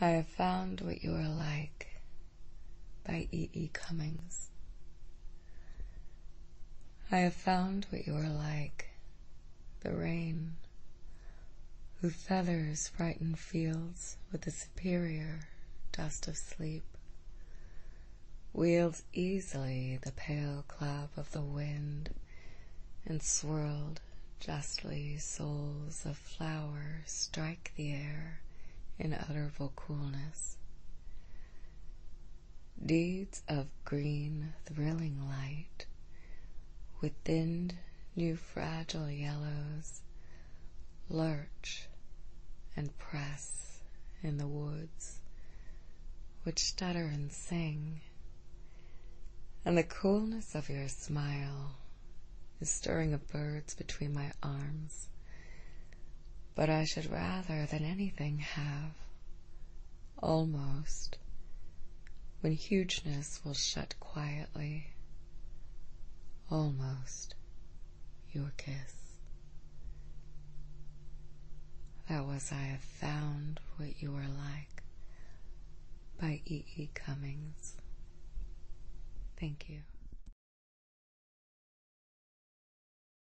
I have found what you are like by E. E. Cummings. I have found what you are like, the rain, who feathers frighten fields with the superior dust of sleep, wields easily the pale clap of the wind, and swirled justly souls of flowers strike the air in utterable coolness. Deeds of green thrilling light, with thinned new fragile yellows, lurch and press in the woods, which stutter and sing, and the coolness of your smile is stirring of birds between my arms but I should rather than anything have, almost, when hugeness will shut quietly, almost, your kiss. That was I have found what you are like by E. E. Cummings. Thank you.